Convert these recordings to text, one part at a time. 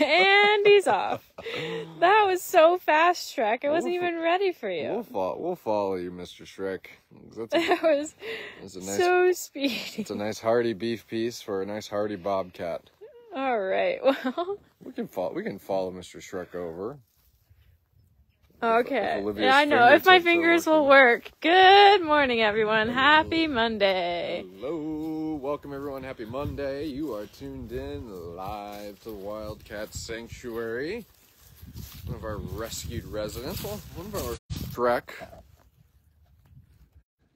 and he's off. That was so fast, Shrek. I wasn't even ready for We'll you. follow, we'll follow you, Mr. Shrek. That's a, That was that's a nice, so speedy. it's a nice hearty beef piece for a nice hearty bobcat. All right. Well, We can follow, we can follow Mr. Shrek over. Okay. Olivia's Yeah, I know. If my fingers will work. Good morning, everyone. Happy Monday. Hello, welcome everyone. Happy Monday. You are tuned in live to the Wildcat Sanctuary. One of our rescued residents, well, one of our Shrek.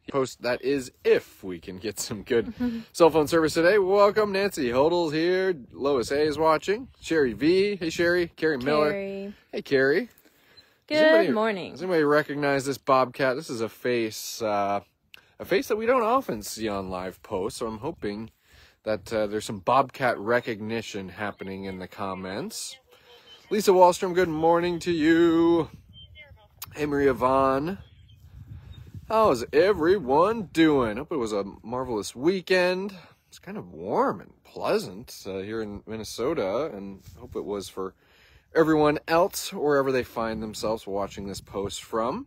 Post that is if we can get some good cell phone service today. Welcome, Nancy Hodels here. Lois A is watching. Sherry V. Hey, Sherry. Carrie Miller. Carrie. Hey, Carrie. Does Good anybody- morning. Does anybody recognize this bobcat? This is a face, uh, a face that we don't often see on live posts. So I'm hoping that uh, there's some bobcat recognition happening in the comments. Lisa Wallstrom, good morning to you. Hey, Maria Vaughn. How's everyone doing? Hope it was a marvelous weekend. It's kind of warm and pleasant uh, here in Minnesota, and hope it was for everyone else, wherever they find themselves watching this post from.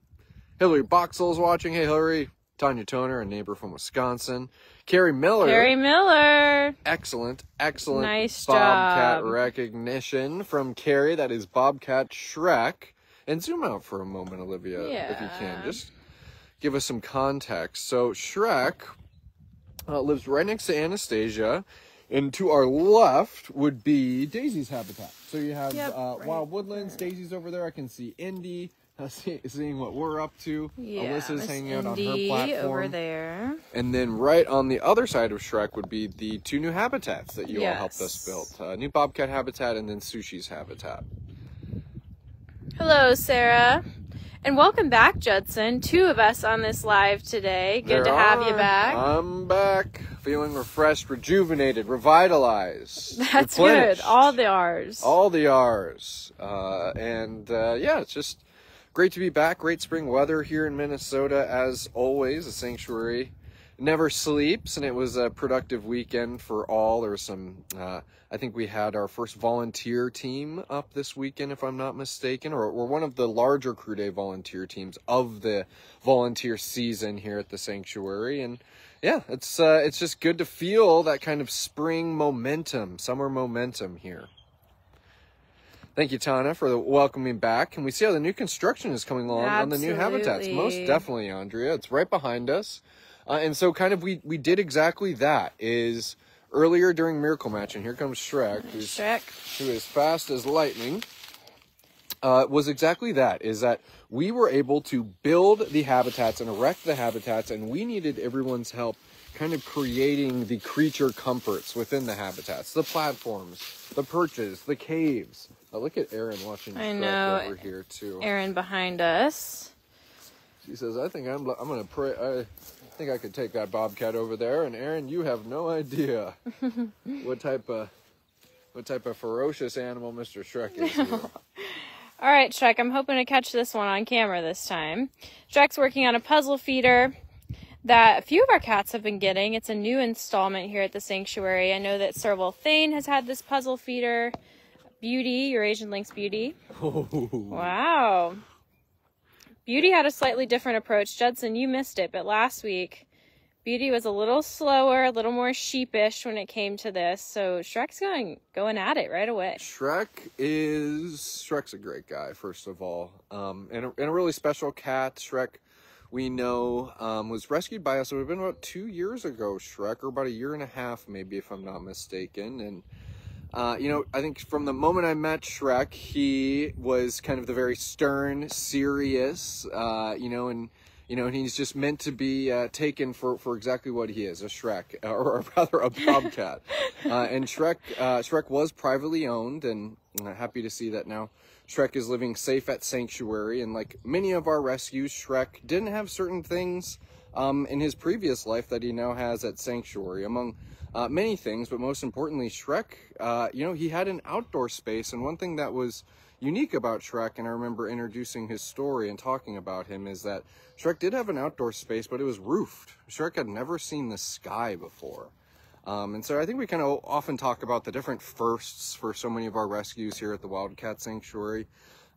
Hillary Boxall's watching. Hey, Hillary. Tanya Toner, a neighbor from Wisconsin. Carrie Miller. Carrie Miller. Excellent, excellent Nice Bobcat job. recognition from Carrie. That is Bobcat Shrek. And zoom out for a moment, Olivia, yeah. if you can. Just give us some context. So, Shrek uh, lives right next to Anastasia. And to our left would be Daisy's habitat. So you have Yep, uh, right Wild Woodlands, Daisy's over there. I can see Indy, uh, see, seeing what we're up to. Yeah, Alyssa's Miss hanging out on her platform. over there. And then right on the other side of Shrek would be the two new habitats that you all helped us build. Uh, new Bobcat habitat and then Sushi's habitat. Hello, Sarah. And welcome back, Judson. Two of us on this live today. Good There to have you back. I'm back, feeling refreshed, rejuvenated, revitalized. That's good. All the R's. all the R's. Uh, and uh, yeah, it's just great to be back. Great spring weather here in Minnesota, as always. A sanctuary never sleeps, and it was a productive weekend for all. There was some. Uh, I think we had our first volunteer team up this weekend, if I'm not mistaken, or we're one of the larger Crew Day volunteer teams of the volunteer season here at the sanctuary, and yeah, it's uh, it's just good to feel that kind of spring momentum, summer momentum here. Thank you, Tana, for the welcoming back. And we see how the new construction is coming along on the new habitats. Most definitely, Andrea. It's right behind us. Uh, and so kind of we, we did exactly that is earlier during Miracle Match, and here comes Shrek, who's, Shrek. who is fast as lightning, uh, was exactly that, is that we were able to build the habitats and erect the habitats, and we needed everyone's help kind of creating the creature comforts within the habitats, the platforms, the perches, the caves. Uh, look at Aaron watching I Shrek know. over here too. Aaron behind us. She says, "I think I'm. I'm gonna pray. I think I could take that bobcat over there." And Aaron, you have no idea what type of what type of ferocious animal Mr. Shrek is. All right, Shrek, I'm hoping to catch this one on camera this time. Shrek's working on a puzzle feeder that a few of our cats have been getting. It's a new installment here at the sanctuary. I know that Serval Thane has had this puzzle feeder. Beauty, Eurasian Lynx Beauty. Oh. Wow. Beauty had a slightly different approach. Judson, you missed it, but last week, Beauty was a little slower, a little more sheepish when it came to this. So Shrek's going going at it right away. Shrek is Shrek's a great guy, first of all, um, and, a, and a really special cat. Shrek, we know, um, was rescued by us. It would have been about two years ago, Shrek, or about a year and a half, maybe, if I'm not mistaken. And uh, you know, I think from the moment I met Shrek, he was kind of the very stern, serious, uh, you know, and you know, and he's just meant to be uh, taken for, for exactly what he is, a Shrek, or rather a bobcat. uh, and Shrek, uh, Shrek was privately owned, and I'm happy to see that now. Shrek is living safe at Sanctuary, and like many of our rescues, Shrek didn't have certain things um, in his previous life that he now has at Sanctuary. Among uh, many things, but most importantly, Shrek, uh, you know, he had an outdoor space, and one thing that was unique about Shrek, and I remember introducing his story and talking about him, is that Shrek did have an outdoor space, but it was roofed. Shrek had never seen the sky before. Um, and so I think we kind of often talk about the different firsts for so many of our rescues here at the Wildcat Sanctuary.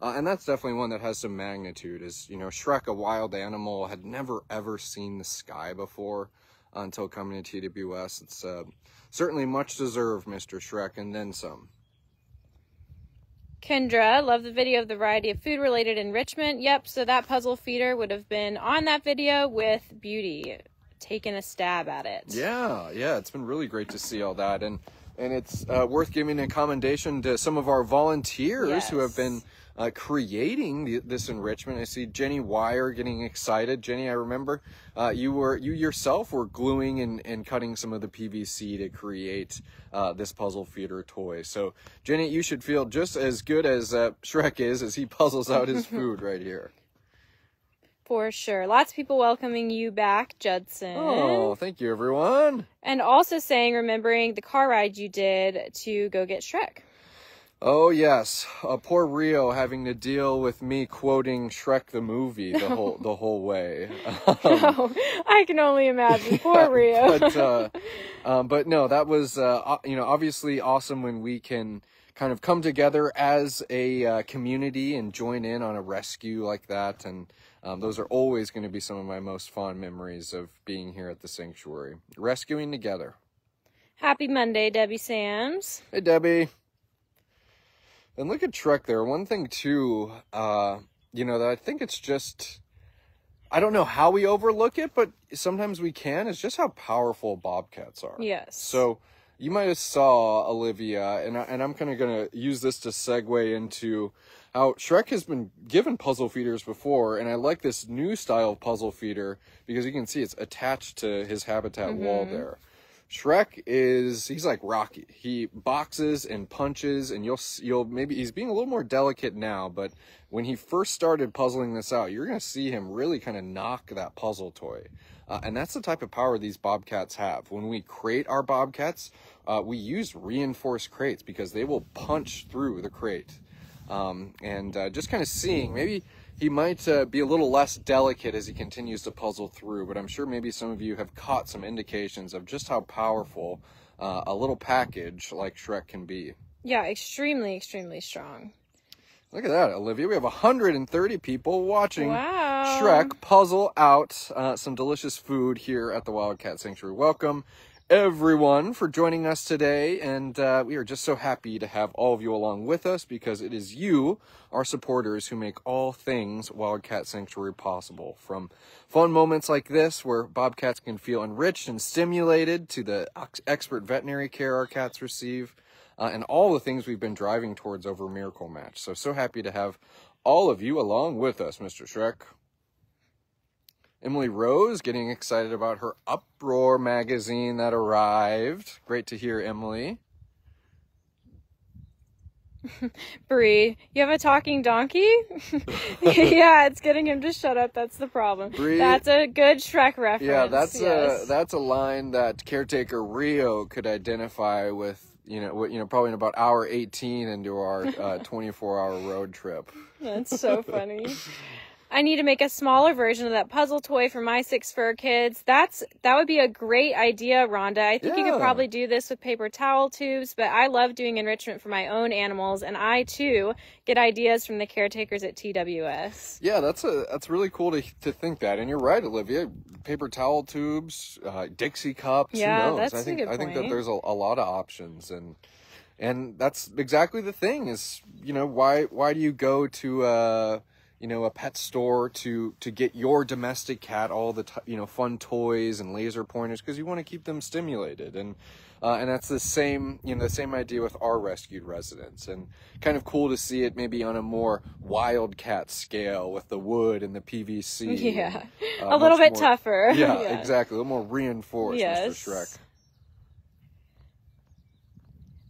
Uh, and that's definitely one that has some magnitude. Is you know, Shrek, a wild animal, had never ever seen the sky before until coming to TWS. It's uh, certainly much deserved, Mr. Shrek, and then some. Kendra, love the video of the variety of food related enrichment. Yep, so that puzzle feeder would have been on that video with Beauty taking a stab at it. Yeah, yeah, it's been really great to see all that. And and it's uh, worth giving a commendation to some of our volunteers yes. who have been uh, creating the, this enrichment. I see Jenny Wire getting excited. Jenny, I remember uh, you were you yourself were gluing and, and cutting some of the PVC to create uh, this puzzle feeder toy. So Jenny, you should feel just as good as uh, Shrek is as he puzzles out his food right here. For sure. Lots of people welcoming you back, Judson. Oh, thank you, everyone. And also saying, remembering the car ride you did to go get Shrek. Oh yes, uh, poor Rio having to deal with me quoting Shrek the movie the whole the whole way. Um, oh, I can only imagine. Poor yeah, Rio. but, uh, um, but no, that was uh, you know obviously awesome when we can kind of come together as a uh, community and join in on a rescue like that, and um, those are always going to be some of my most fond memories of being here at the sanctuary, rescuing together. Happy Monday, Debbie Sams. Hey, Debbie. And look at Shrek there. One thing too, uh, you know, that I think it's just I don't know how we overlook it, but sometimes we can, is just how powerful bobcats are. Yes. So you might have saw Olivia, and I, and I'm kind of gonna use this to segue into how Shrek has been given puzzle feeders before, and I like this new style puzzle feeder because you can see it's attached to his habitat mm-hmm. wall there. Shrek is he's like Rocky. He boxes and punches, and you'll you'll maybe he's being a little more delicate now, but when he first started puzzling this out, you're gonna see him really kind of knock that puzzle toy, uh, and that's the type of power these bobcats have. When we crate our bobcats, uh, we use reinforced crates because they will punch through the crate, um, and uh, just kind of seeing maybe he might uh, be a little less delicate as he continues to puzzle through, but I'm sure maybe some of you have caught some indications of just how powerful uh, a little package like Shrek can be. Yeah, extremely, extremely strong. Look at that, Olivia. We have 130 people watching wow. Shrek puzzle out uh, some delicious food here at the Wildcat Sanctuary. Welcome everyone for joining us today and uh, we are just so happy to have all of you along with us because it is you our supporters who make all things wildcat sanctuary possible. From fun moments like this where bobcats can feel enriched and stimulated to the expert veterinary care our cats receive uh, and all the things we've been driving towards over miracle match. So so happy to have all of you along with us mr shrek Emily Rose getting excited about her Uproar magazine that arrived. Great to hear, Emily. Bree, you have a talking donkey? yeah, it's getting him to shut up. That's the problem. Bree, that's a good Shrek reference. Yeah, that's yes. a that's a line that caretaker Rio could identify with. You know, you know, probably in about hour eighteen into our uh, twenty-four hour road trip. That's so funny. I need to make a smaller version of that puzzle toy for my six fur kids. That's that would be a great idea, Rhonda. I think yeah. you could probably do this with paper towel tubes, but I love doing enrichment for my own animals, and I too get ideas from the caretakers at TWS. Yeah, that's a that's really cool to to think that. And you're right, Olivia. Paper towel tubes, uh, Dixie cups. Yeah, who knows? I think I think that there's a, a lot of options and and that's exactly the thing is you know why why do you go to uh you know a pet store to to get your domestic cat all the t- you know fun toys and laser pointers because you want to keep them stimulated. And uh, and that's the same you know the same idea with our rescued residents. And kind of cool to see it maybe on a more wildcat scale with the wood and the PVC yeah. And, uh, a little bit more, tougher. Yeah, yeah, exactly. A little more reinforced yes. Mr. Shrek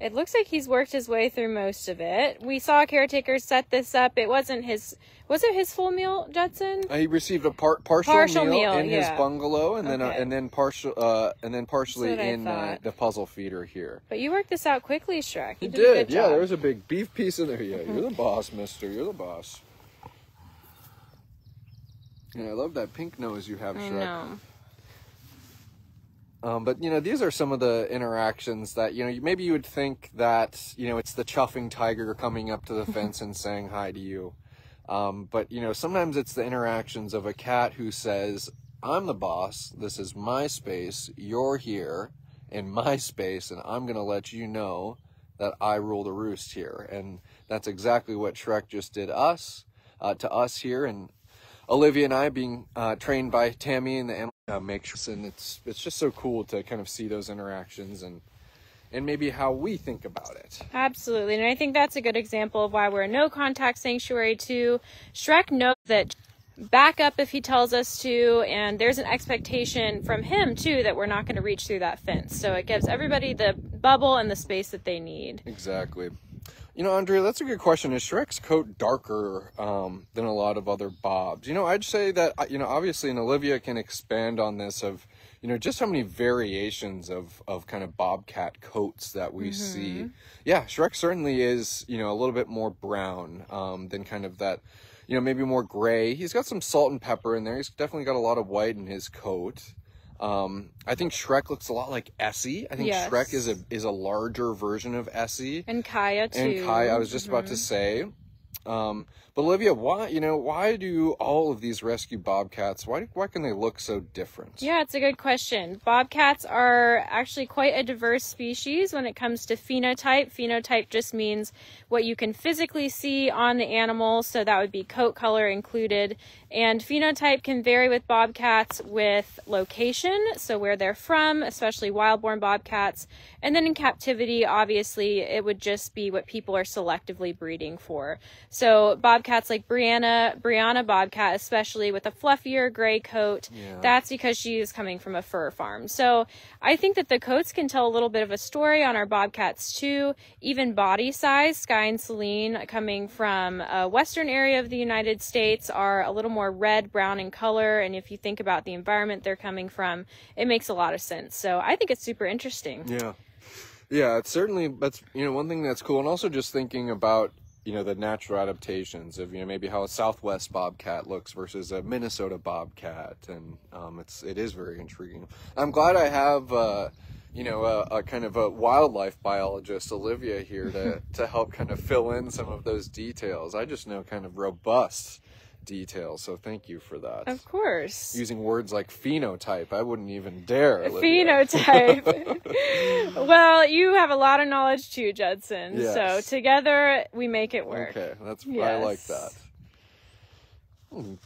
it looks like he's worked his way through most of it. We saw a caretaker set this up. It wasn't his was it his full meal, Judson? Uh, he received a par- partial, partial meal, meal, in yeah. his bungalow, and then uh, and then partial uh, and then partially in uh, the puzzle feeder here. But you worked this out quickly, Shrek. You did. did yeah, there was a big beef piece in there. Yeah, you're the boss, Mister. You're the boss. And I love that pink nose you have, Shrek. Um, but you know, these are some of the interactions that you know. Maybe you would think that you know it's the chuffing tiger coming up to the fence and saying hi to you, um, but you know sometimes it's the interactions of a cat who says, "I'm the boss. This is my space. You're here in my space, and I'm gonna let you know that I rule the roost here." And that's exactly what Shrek just did us uh, to us here, and Olivia and I being uh, trained by Tammy and the animal uh, make sure, and it's it's just so cool to kind of see those interactions and and maybe how we think about it. Absolutely. And I think that's a good example of why we're a no contact sanctuary too. Shrek knows that back up if he tells us to and there's an expectation from him too that we're not going to reach through that fence. So it gives everybody the bubble and the space that they need. Exactly. You know, Andrea, that's a good question. Is Shrek's coat darker um, than a lot of other Bobs? You know, I'd say that, uh, you know, obviously, and Olivia can expand on this of, you know, just how many variations of, of kind of Bobcat coats that we see. Yeah, Shrek certainly is, you know, a little bit more brown um, than kind of that, you know, maybe more gray. He's got some salt and pepper in there. He's definitely got a lot of white in his coat. Um, I think Shrek looks a lot like Essie. I think Yes. Shrek is a is a larger version of Essie And Kaya too. and Kai. I was just about to say. Um, Olivia, why you know why do all of these rescue bobcats? Why why can they look so different? Yeah, it's a good question. Bobcats are actually quite a diverse species when it comes to phenotype. Phenotype just means what you can physically see on the animal, so that would be coat color included. And phenotype can vary with bobcats with location, so where they're from, especially wild-born bobcats. And then in captivity, obviously, it would just be what people are selectively breeding for. So bobcats like Brianna, Brianna bobcat, especially with a fluffier gray coat, Yeah. that's because she is coming from a fur farm. So I think that the coats can tell a little bit of a story on our bobcats too. Even body size, Sky and Celine, coming from a western area of the United States, are a little more red, brown in color. And if you think about the environment they're coming from, it makes a lot of sense. So I think it's super interesting. Yeah, yeah. It's certainly that's you know one thing that's cool, and also just thinking about you know the natural adaptations of you know maybe how a Southwest bobcat looks versus a Minnesota bobcat, and um, it's it is very intriguing. I'm glad I have. Uh, you know, a, a kind of a wildlife biologist, Olivia, here to, to help kind of fill in some of those details. I just know kind of robust details, so thank you for that. Of course. Using words like phenotype, I wouldn't even dare. Olivia. Phenotype. well, you have a lot of knowledge too, Judson. So together we make it work. Okay, that's I like that.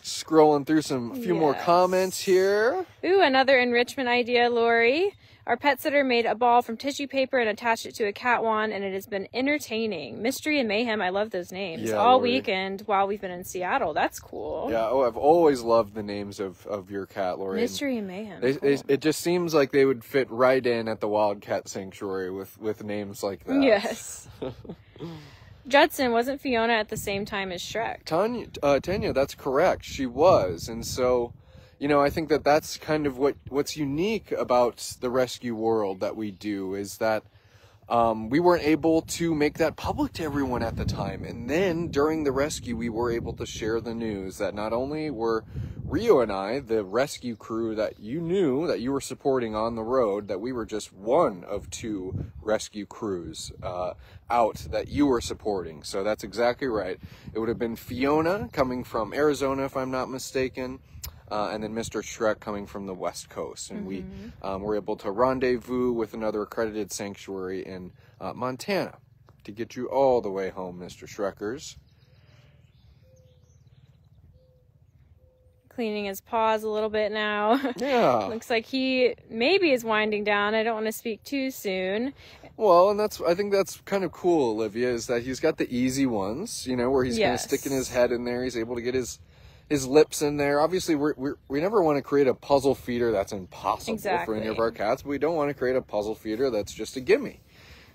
Scrolling through some a few more comments here. Ooh, another enrichment idea, Lori. Our pet sitter made a ball from tissue paper and attached it to a cat wand, and it has been entertaining. Mystery and Mayhem, I love those names. Yeah, All Lori. weekend while we've been in Seattle. That's cool. Yeah, oh, I've always loved the names of, of your cat, Lori. Mystery and Mayhem. They, they, it just seems like they would fit right in at the Wildcat Sanctuary with, with names like that. Yes. Judson, wasn't Fiona at the same time as Shrek? Tanya, uh, Tanya, that's correct. She was, and so, you know, I think that that's kind of what what's unique about the rescue world that we do is that um, we weren't able to make that public to everyone at the time, and then during the rescue, we were able to share the news that not only were Rio and I, the rescue crew that you knew that you were supporting on the road, that we were just one of two rescue crews uh, out that you were supporting. So that's exactly right. It would have been Fiona coming from Arizona, if I'm not mistaken. Uh, and then Mr. Shrek coming from the West Coast. And we um, were able to rendezvous with another accredited sanctuary in uh, Montana to get you all the way home, Mr. Shrekers. Cleaning his paws a little bit now. Yeah. Looks like he maybe is winding down. I don't want to speak too soon. Well, and that's I think that's kind of cool, Olivia, is that he's got the easy ones, you know, where he's kind of Yes. sticking his head in there. He's able to get his his lips in there. Obviously, we're, we're we never want to create a puzzle feeder that's impossible for any of our cats, but we don't want to create a puzzle feeder that's just a gimme.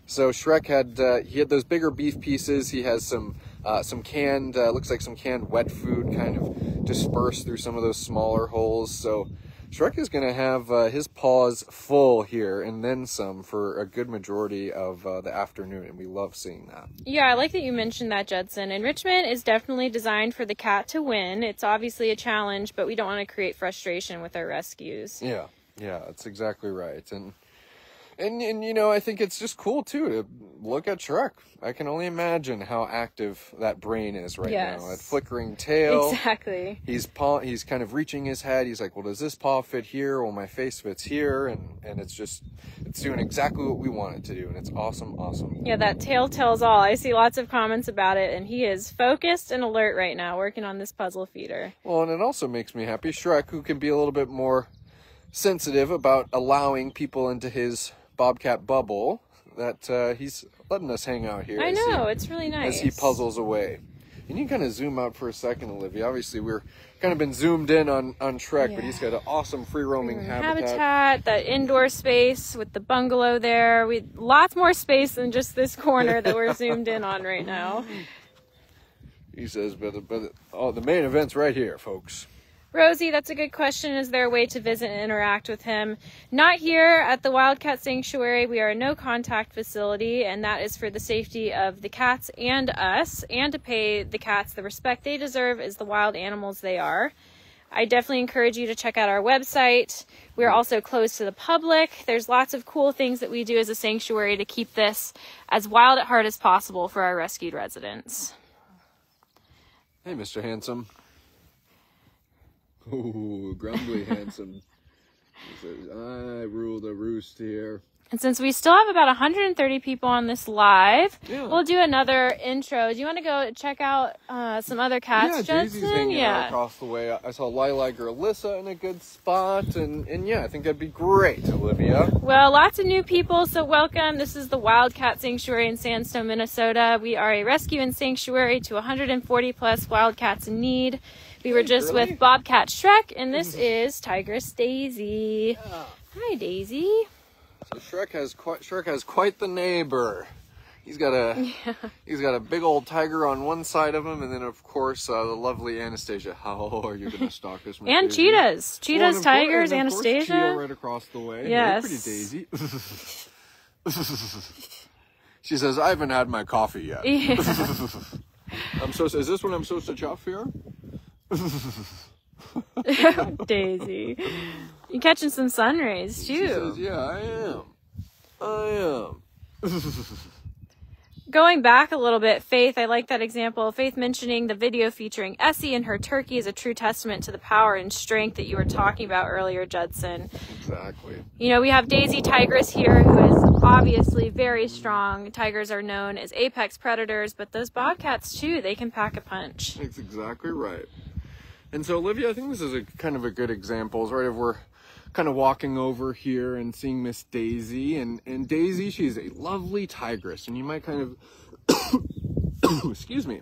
So Shrek had uh, he had those bigger beef pieces. He has some uh, some canned uh, looks like some canned wet food kind of dispersed through some of those smaller holes. So Shrek is going to have uh, his paws full here and then some for a good majority of uh, the afternoon, and we love seeing that. Yeah, I like that you mentioned that, Judson. Enrichment is definitely designed for the cat to win. It's obviously a challenge, but we don't want to create frustration with our rescues. Yeah. Yeah, that's exactly right. And and and you know, I think it's just cool too to look at Shrek. I can only imagine how active that brain is right Yes. now. That flickering tail. Exactly. He's paw. He's kind of reaching his head. He's like, "Well, does this paw fit here? Well, my face fits here," and and it's just, it's doing exactly what we want it to do, and it's awesome, awesome. Yeah, that tail tells all. I see lots of comments about it, and he is focused and alert right now, working on this puzzle feeder. Well, and it also makes me happy. Shrek, who can be a little bit more sensitive about allowing people into his Bobcat bubble, that uh, he's letting us hang out here. I as he- know, it's really nice. as he puzzles away. And you kind of zoom out for a second, Olivia. Obviously, we're kind of been zoomed in on on Shrek, but he's got an awesome free roaming habitat. habitat, that indoor space with the bungalow there. We lots more space than just this corner that we're zoomed in on right now. He says, but but oh, the main event's right here, folks. Rosie, that's a good question. Is there a way to visit and interact with him? Not here at the Wildcat Sanctuary. We are a no contact facility, and that is for the safety of the cats and us, and to pay the cats the respect they deserve as the wild animals they are. I definitely encourage you to check out our website. We're also closed to the public. There's lots of cool things that we do as a sanctuary to keep this as wild at heart as possible for our rescued residents. Hey, Mr. Handsome. Ooh, grumbly handsome. He says, I rule the roost here. And since we still have about 130 people on this live, Yeah. we'll do another intro. Do you want to go check out uh, some other cats, yeah, Daisy's Judson? hanging out Yeah. across the way. I saw Lilac or Alyssa in a good spot, and, and yeah, I think that'd be great, Olivia. Well, lots of new people, so welcome. This is the Wildcat Sanctuary in Sandstone, Minnesota. We are a rescue and sanctuary to 140 plus wildcats in need. We were just with Bobcat Shrek, and this is Tigress Daisy. Hi, Daisy. So Shrek has quite Shrek has quite the neighbor. He's got a he's got a big old tiger on one side of him, and then of course uh, the lovely Anastasia. How are you going to stalk this? And Daisy? cheetahs. Well, Cheetahs, of tigers, and Anastasia. Cheetah right across the way. Yes. pretty Daisy. she says, "I haven't had my coffee yet." Yeah. I'm so. Is this when I'm supposed to chop here? Daisy. You're catching some sun rays She says, too. "Yeah, I am. I am." Going back a little bit, Faith, I like that example. Faith mentioning the video featuring Essie and her turkey is a true testament to the power and strength that you were talking about earlier, Judson. Exactly. You know, we have Daisy Tigress here, who is obviously very strong. Tigers are known as apex predators, but those bobcats too, they can pack a punch. That's exactly right. And so, Olivia, I think this is a kind of a good example. Right if we're kind of walking over here and seeing Miss Daisy, and and Daisy, she's a lovely tigress, and you might kind of, excuse me,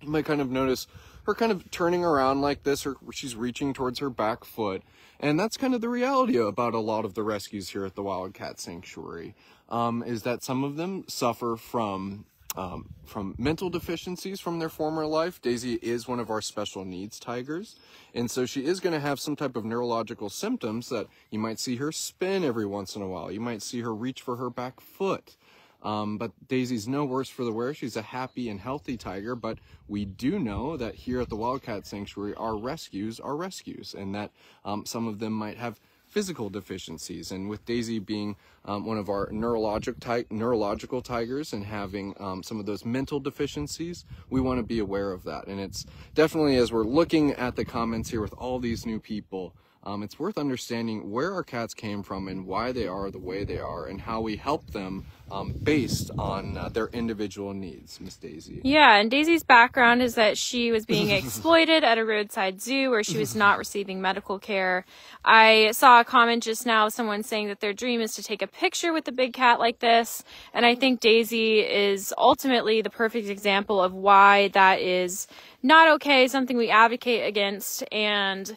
you might kind of notice her kind of turning around like this, or she's reaching towards her back foot. And that's kind of the reality about a lot of the rescues here at the Wildcat Sanctuary, um, is that some of them suffer from um, from mental deficiencies from their former life. Daisy is one of our special needs tigers, and so she is going to have some type of neurological symptoms that you might see her spin every once in a while. You might see her reach for her back foot. Um, but Daisy's no worse for the wear. She's a happy and healthy tiger. But we do know that here at the Wildcat Sanctuary, our rescues are rescues, and that um, some of them might have physical deficiencies. And with Daisy being um, one of our neurologic ti- neurological tigers and having um, some of those mental deficiencies, we want to be aware of that. And it's definitely as we're looking at the comments here with all these new people. Um, it's worth understanding where our cats came from and why they are the way they are and how we help them um, based on uh, their individual needs, Miss Daisy. Yeah, and Daisy's background is that she was being exploited at a roadside zoo where she was not receiving medical care. I saw a comment just now of someone saying that their dream is to take a picture with a big cat like this, and I think Daisy is ultimately the perfect example of why that is not okay, something we advocate against, and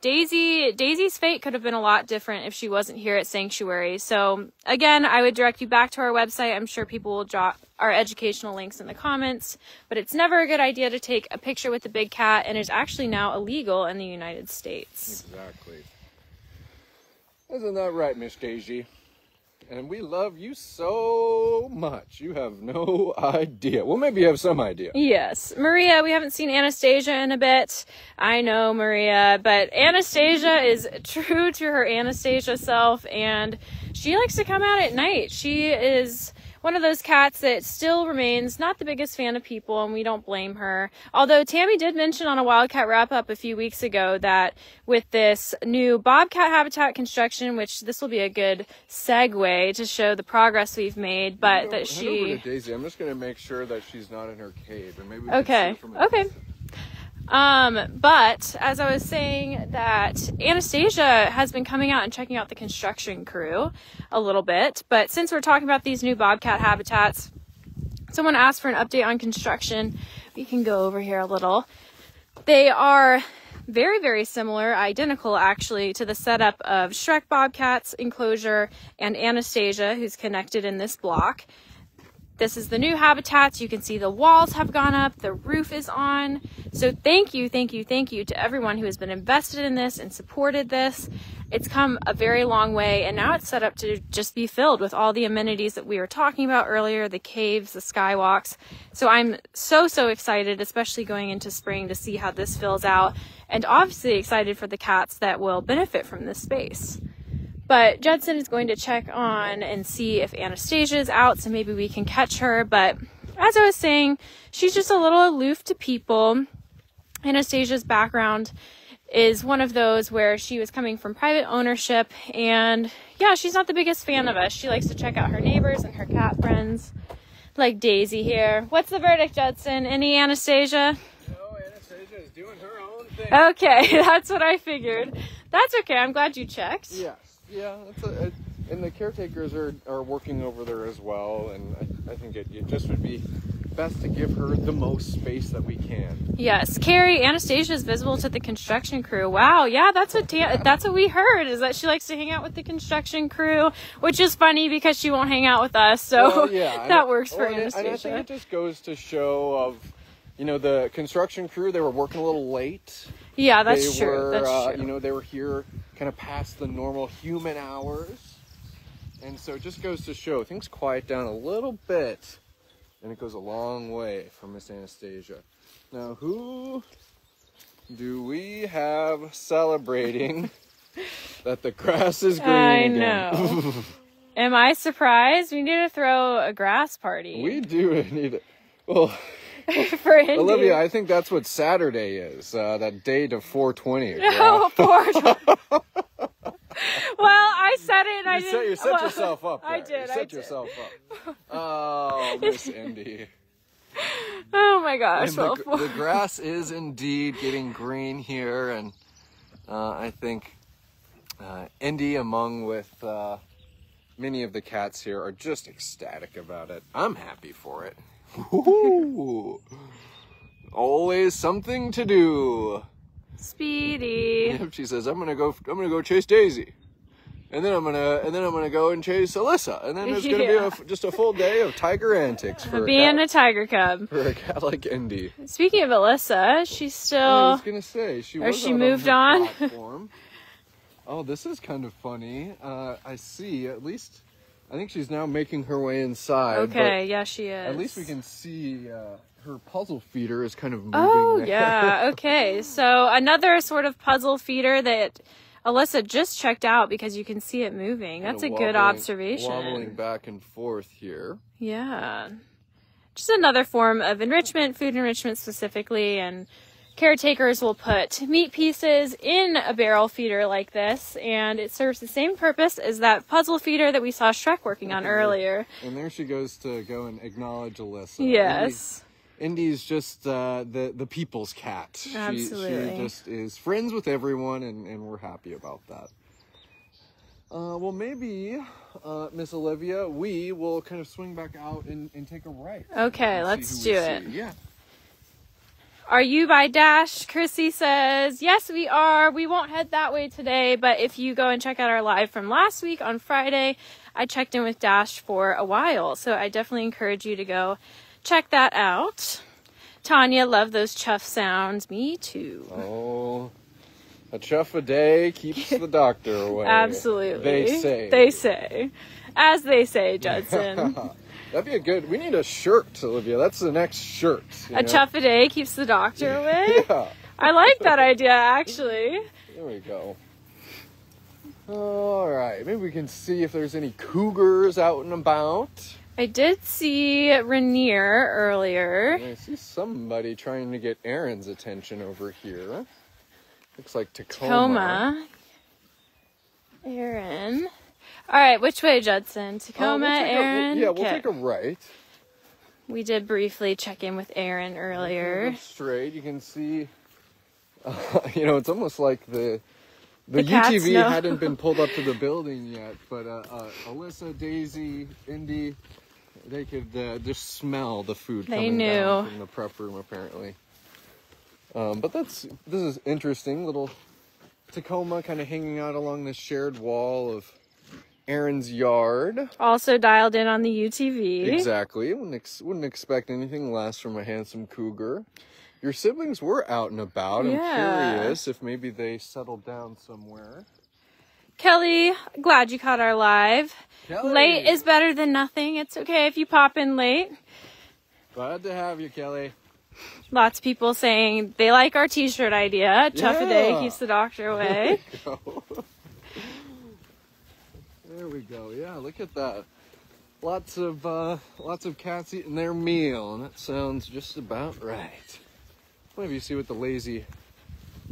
Daisy Daisy's fate could have been a lot different if she wasn't here at Sanctuary. So again, I would direct you back to our website. I'm sure people will drop our educational links in the comments, but it's never a good idea to take a picture with a big cat and is actually now illegal in the United States. Exactly. Isn't that right, Miss Daisy? And we love you so much. You have no idea. Well, maybe you have some idea. Yes. Maria, we haven't seen Anastasia in a bit. I know, Maria, but Anastasia is true to her Anastasia self, and she likes to come out at night. She is one of those cats that still remains not the biggest fan of people, and we don't blame her. Although Tammy did mention on a Wildcat wrap up a few weeks ago that with this new bobcat habitat construction, which this will be a good segue to show the progress we've made, but that she. Daisy, I'm just gonna make sure that she's not in her cave, and maybe we Okay. Can see it from a Okay. distance. Um, but as I was saying, that Anastasia has been coming out and checking out the construction crew a little bit. But since we're talking about these new bobcat habitats, someone asked for an update on construction. We can go over here a little. They are very, very similar, identical actually, to the setup of Shrek Bobcats enclosure and Anastasia, who's connected in this block. This is the new habitats. You can see the walls have gone up, the roof is on. So, thank you, thank you, thank you to everyone who has been invested in this and supported this. It's come a very long way, and now it's set up to just be filled with all the amenities that we were talking about earlier the caves, the skywalks. So, I'm so, so excited, especially going into spring, to see how this fills out, and obviously excited for the cats that will benefit from this space. But Judson is going to check on and see if Anastasia is out, so maybe we can catch her. But as I was saying, she's just a little aloof to people. Anastasia's background is one of those where she was coming from private ownership, and yeah, she's not the biggest fan of us. She likes to check out her neighbors and her cat friends, like Daisy here. What's the verdict, Judson? Any Anastasia? No, Anastasia is doing her own thing. Okay, that's what I figured. That's okay. I'm glad you checked. Yes, yeah, that's a, it, and the caretakers are, are working over there as well, and I, I think it, it just would be best to give her the most space that we can. Yes, Carrie Anastasia is visible to the construction crew. Wow, yeah, that's what Ta- that's what we heard is that she likes to hang out with the construction crew, which is funny because she won't hang out with us. So Well, yeah, that works for well, and I- And I think it just goes to show of, you know, the construction crew. They were working a little late. yeah, that's they true. Were, that's uh, true. You know, they were here kind of past the normal human hours, and so it just goes to show things quiet down a little bit, and it goes a long way for Miss Anastasia. Now, who do we have celebrating that the grass is green I again? know. Am I surprised? We need to throw a grass party we do need it. Well, for Indy. Olivia, I think that's what Saturday is. Uh, that day to 420. Oh, poor. well, I said it. and I set, didn't. you set well, yourself up. I did, You I did. yourself up. Oh, Miss Indy. Oh my gosh. Well, the, the grass is indeed getting green here, and uh, I think uh, Indy, among with uh, many of the cats here, are just ecstatic about it. I'm happy for it. Woo-hoo. Always something to do. Speedy. She says, "I'm gonna go. I'm gonna go chase Daisy." And then I'm gonna, and then I'm gonna go and chase Alyssa, and then it's gonna be a, just a full day of tiger antics for a, Being cat, a tiger cub. for a cat like Indy. Speaking of Alyssa, she's still. I was gonna say she or was she moved on. platform. oh, this is kind of funny. Uh, I see. At least, I think she's now making her way inside. Okay, yeah, she is. At least we can see uh, her puzzle feeder is kind of moving. Oh, there. yeah. Okay. So another sort of puzzle feeder that Alyssa just checked out because you can see it moving. That's a good observation. Wobbling back and forth here. Yeah. Just another form of enrichment, food enrichment specifically, and caretakers will put meat pieces in a barrel feeder like this, and it serves the same purpose as that puzzle feeder that we saw Shrek working on earlier. And there she goes to go and acknowledge Alyssa. Yes. Indy, Indy's just uh, the the people's cat. She, Absolutely. she just is friends with everyone, and, and we're happy about that. Uh, well, maybe, uh, Miss Olivia, we will kind of swing back out and, and take a right. Okay, let's do it. see. Yeah. Are you by Dash? Chrissy says, Yes, we are. We won't head that way today, but if you go and check out our live from last week on Friday, I checked in with Dash for a while. So I definitely encourage you to go check that out. Tanya, love those chuff sounds. Me too. Oh, a chuff a day keeps the doctor away. Absolutely. They say. They say. as they say, Judson. That'd be a good. We need a shirt, Olivia. That's the next shirt. a know? chuff a day keeps the doctor away. Yeah. I like that idea, actually. There we go. All right. Maybe we can see if there's any cougars out and about. I did see Rainier earlier. I see somebody trying to get Aaron's attention over here. Looks like Tacoma. Tacoma. Aaron. All right, which way, Judson? Uh, Tacoma, we'll take a- Aaron. yeah, we'll Okay. take a right. We did briefly check in with Aaron earlier. Straight, you can see. Uh, you know, it's almost like the the, The UTV know. hadn't been pulled up to the building yet, but uh, uh, Alyssa, Daisy, Indy, they could uh, just smell the food They coming down from the prep room apparently. Um, but that's this is interesting. Little Tacoma kind of hanging out along this shared wall of Aaron's yard. Also dialed in on the UTV. Exactly. Wouldn't ex- wouldn't expect anything less from a handsome cougar. Your siblings were out and about. I'm Yeah. curious if maybe they settled down somewhere. Kelly, glad you caught our live. Kelly! Late is better than nothing. It's okay if you pop in late. Glad to have you, Kelly. Lots of people saying they like our t-shirt idea. Chuff a day keeps the doctor away. There we go. Yeah, look at that. Lots of uh, lots of cats eating their meal, and that sounds just about right. Maybe you see what the lazy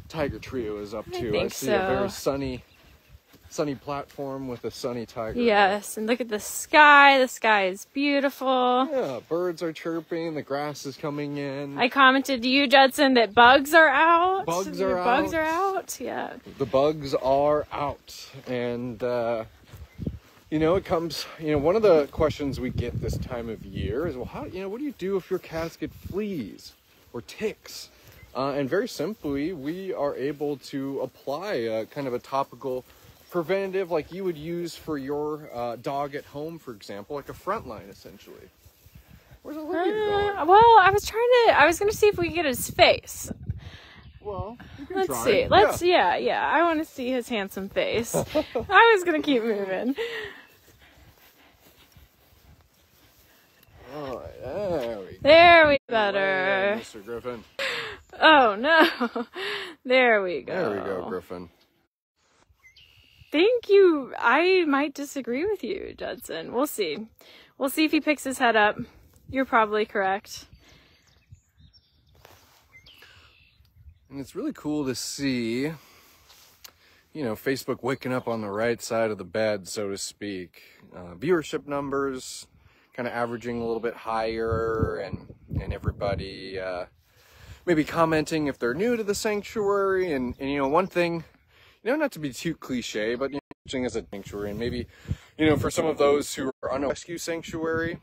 tiger trio is up I to. think see a very sunny, sunny platform with a sunny tiger. yes, and look at the sky. The sky is beautiful. Yeah, birds are chirping, the grass is coming in. I commented to you, Judson, that bugs are out. Bugs Your are Bugs are out. Yeah. the bugs are out and uh, you know it comes you know one of the questions we get this time of year is well how you know what do you do if your cats get fleas or ticks uh, and very simply we are able to apply a kind of a topical preventative like you would use for your uh, dog at home for example like a Frontline essentially where's Olivia going? Uh, well, I was trying to. I was going to see if we could get his face. well Let's try. see. Let's. Yeah. Yeah, yeah. I want to see his handsome face. I was going to keep moving. All right, there we go There we Hey, better. Mr. Griffen. Oh no. There we go. There we go, Griffen. Thank you. I might disagree with you, Judson. We'll see. We'll see if he picks his head up. You're probably correct. And it's really cool to see, you know, Facebook waking up on the right side of the bed, so to speak. Uh, viewership numbers kind of averaging a little bit higher, and and everybody uh, maybe commenting if they're new to the sanctuary. And and you know, one thing, you know, not to be too cliche, but you know, as a sanctuary, and maybe, you know, for some of those who are on a rescue sanctuary.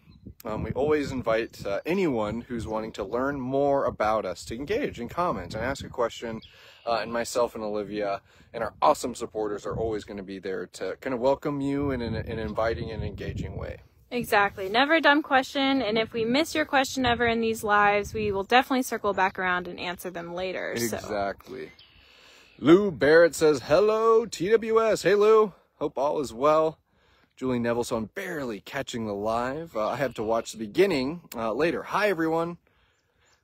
Um, we always invite uh, anyone who's wanting to learn more about us to engage and comment and ask a question. Uh, and myself and Olivia and our awesome supporters are always going to be there to kind of welcome you in an, an inviting and engaging way. Exactly. Never a dumb question. And if we miss your question ever in these lives, we will definitely circle back around and answer them later. So. Exactly. Lou Barrett says, Hello, TWS. Hey, Lou. Hope all is well. Julie Neville, so I'm barely catching the live. Uh, I have to watch the beginning uh, later. Hi, everyone.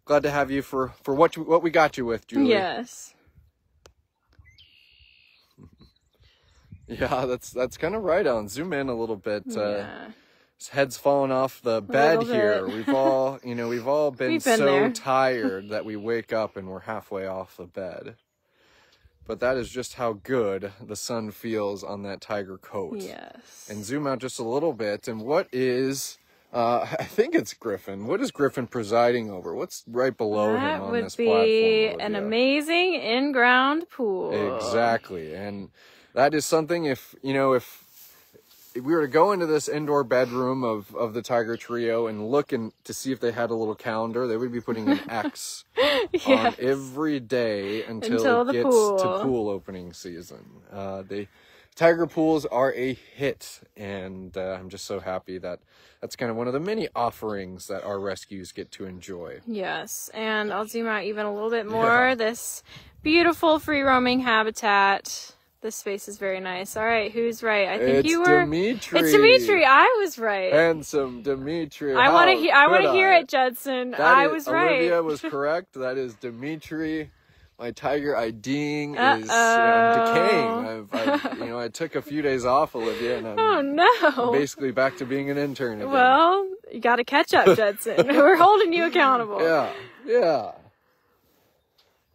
Glad to have you for, for what, you, what we got you with, Julie. Yes. Yeah, that's that's kind of right on. Zoom in a little bit. Uh, yeah. His head's falling off the bed here. We've all, you know, we've all been, We've been so there. tired that we wake up and we're halfway off the bed. But that is just how good the sun feels on that tiger coat. Yes. And zoom out just a little bit. And what is? Uh, I think it's Griffen. What is Griffen presiding over? What's right below him that would be an amazing in-ground pool. Exactly. And that is something if, you know, if, if we were to go into this indoor bedroom of, of the Tiger Trio and look and to see if they had a little calendar, they would be putting an X on every day until, Until it gets pool. to pool opening season. Uh, they Tiger pools are a hit, and uh, I'm just so happy that that's kind of one of the many offerings that our rescues get to enjoy. Yes, and I'll zoom out even a little bit more. Yeah. This beautiful free roaming habitat This face is very nice. All right, who's right? I think It's you were. Dimitri. It's Dimitri. I was right. Handsome Dimitri. I want to hear. I want to hear it, Judson. That I is- was right. Olivia was correct. That is Dimitri. My tiger IDing is you Uh-oh. know, decaying. I've, I've, you know, I took a few days off, Olivia, and I'm oh no. basically back to being an intern again. Well, you got to catch up, Judson. We're holding you accountable. yeah, yeah.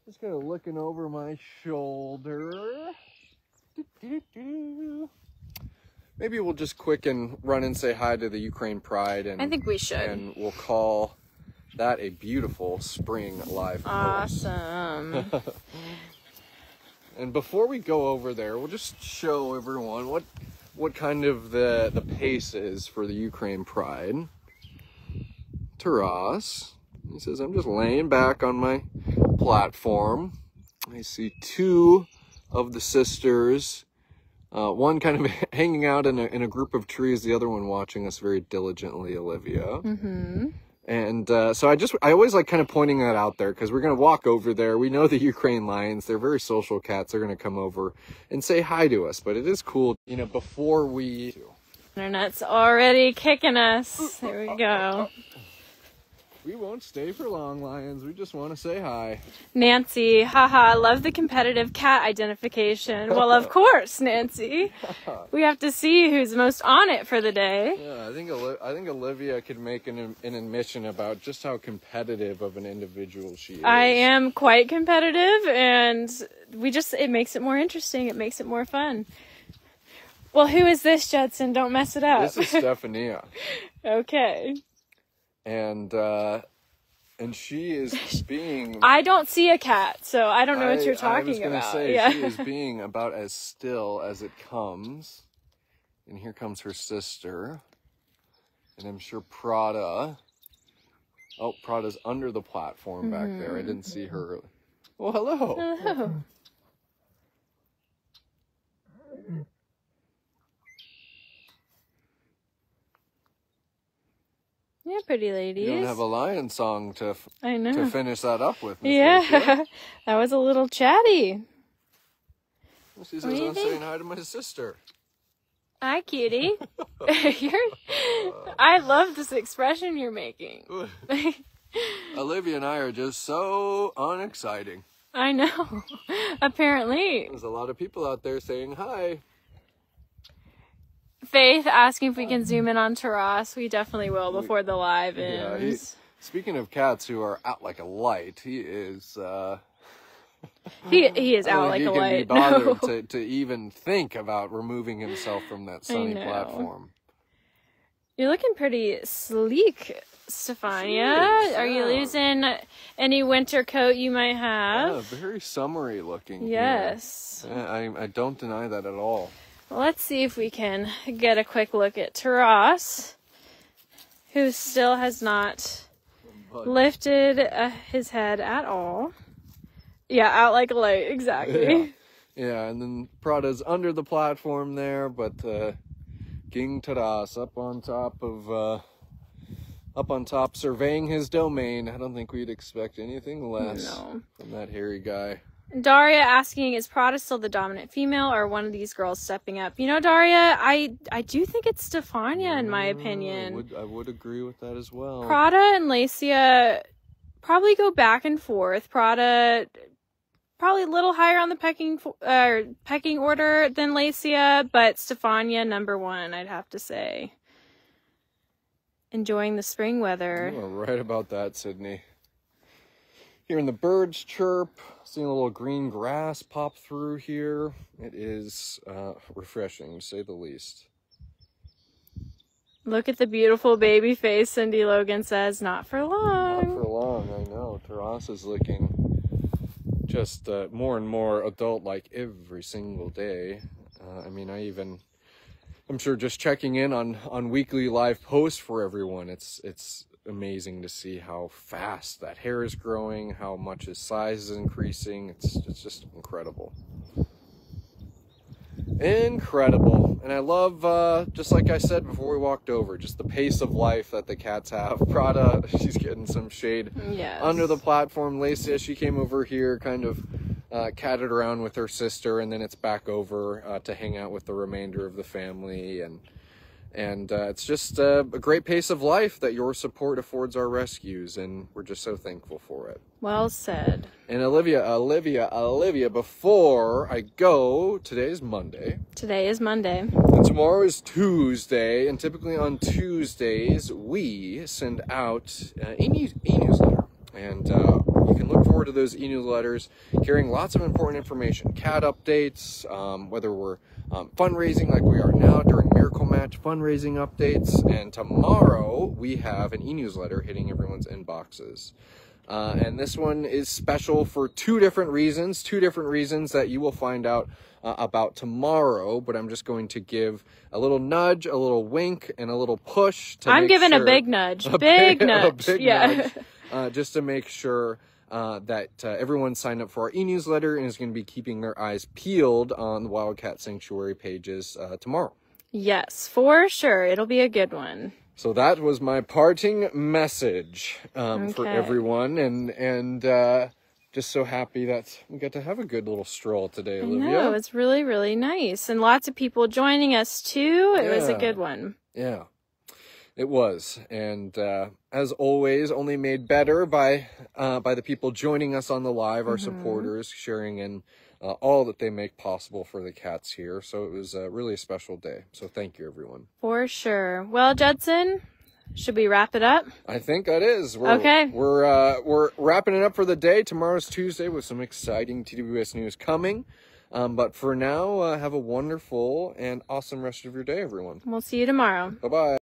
Just kind of looking over my shoulder. Maybe we'll just quick and run and say hi to the Ukraine Pride, and I think we should. and we'll call that a beautiful spring live. Awesome. And before we go over there, we'll just show everyone what what kind of the the pace is for the Ukraine Pride. Taras, he says, I'm just laying back on my platform. I see two of the sisters, uh, one kind of hanging out in a, in a group of trees, the other one watching us very diligently, Olivia. hmm And uh, so I just, I always like kind of pointing that out there because we're going to walk over there. We know the Ukraine Lions, they're very social cats. They're going to come over and say hi to us. But it is cool, you know, before we. Internet's already kicking us. There we go. We won't stay for long, Lions. We just want to say hi. Nancy, haha, I love the competitive cat identification. Well, of course, Nancy. We have to see who's most on it for the day. Yeah, I think Oli- I think Olivia could make an, an admission about just how competitive of an individual she is. I am quite competitive and we just it makes it more interesting. It makes it more fun. Well, who is this, Judson? Don't mess it up. This is Stefania. okay. And uh and she is being I don't see a cat, so I don't know what you're talking I was gonna about. say yeah. she is being about as still as it comes and here comes her sister and i'm sure prada oh prada's under the platform back there i didn't see her well hello Hello. Yeah, pretty ladies. you don't have a lion song to f- I know. to finish that up with Alicia. yeah, that was a little chatty. she says What do you i'm think? saying hi to my sister Hi, cutie. you're. I love this expression you're making. olivia and i are just so unexciting I know. Apparently, there's a lot of people out there saying hi Faith asking if we can zoom in on Taras. We definitely will before the live Yeah, he- ends. Speaking of cats who are out like a light, he is. Uh, He he is out like a he can be light. bothered No. to, to even think about removing himself from that sunny platform. You're looking pretty sleek, Stefania. is, Are you losing any winter coat you might Yeah, have? very summery looking. Yes. Yeah, I, I don't deny that at all. Let's see if we can get a quick look at Taras, who still has not lifted uh, his head at all. Yeah, out like a light, exactly. Yeah. Yeah, and then Prada's under the platform there, but uh, King Taras up on top of. Uh, up on top, surveying his domain. I don't think we'd expect anything less No. from that hairy guy. Daria asking, is Prada still the dominant female or one of these girls stepping up? You know, Daria, I I do think it's Stefania in my I opinion. would, I would agree with that as well. Prada and Lacia probably go back and forth. Prada probably a little higher on the pecking uh, pecking order than Lacia, but Stefania number one, I'd have to say. Enjoying the spring weather. You are right about that, Sydney. Hearing the birds chirp, seeing a little green grass pop through here. It is uh, refreshing, to say the least. Look at the beautiful baby face, Cindy Logan says. Not for long. Not for long, I know. Taras is looking just uh, more and more adult-like every single day. Uh, I mean, I even, I'm sure, just checking in on on weekly live posts for everyone. It's it's amazing to see how fast that hair is growing, how much his size is increasing. It's it's just incredible. Incredible. And I love, uh, just like I said before we walked over, just the pace of life that the cats have. Prada, she's getting some shade Yes. under the platform. Lacia, she came over here kind of uh, catted around with her sister, and then it's back over uh, to hang out with the remainder of the family. And and uh, it's just uh, a great pace of life that your support affords our rescues, and we're just so thankful for it. Well said. And Olivia, Olivia, Olivia, before I go, today is Monday. Today is Monday. And tomorrow is Tuesday, and typically on Tuesdays we send out uh, e newsletter, and uh, you can look forward to those e newsletters carrying lots of important information, cat updates, um, whether we're um, fundraising like we are now during Miracle Match fundraising updates, and tomorrow we have an e newsletter hitting everyone's inboxes. Uh, and this one is special for two different reasons, two different reasons that you will find out uh, about tomorrow, but I'm just going to give a little nudge, a little wink, and a little push. To I'm giving sure, a big nudge. A big, big nudge. Big yeah. Nudge, uh, just to make sure uh, that uh, everyone signed up for our e-newsletter and is going to be keeping their eyes peeled on the Wildcat Sanctuary pages uh, tomorrow. Yes, for sure. It'll be a good one. So that was my parting message um, okay. for everyone, and and uh, just so happy that we got to have a good little stroll today, Olivia. No, it's really really nice, and lots of people joining us too. It yeah. was a good one. Yeah, it was, and uh, as always, only made better by uh, by the people joining us on the live, our mm-hmm. supporters, sharing in uh, all that they make possible for the cats here. So it was a really a special day. So thank you, everyone. For sure. Well, Judson, should we wrap it up? I think that is. We're, okay. We're uh, we're wrapping it up for the day. Tomorrow's Tuesday with some exciting TWS news coming. Um, but for now, uh, have a wonderful and awesome rest of your day, everyone. We'll see you tomorrow. Bye bye.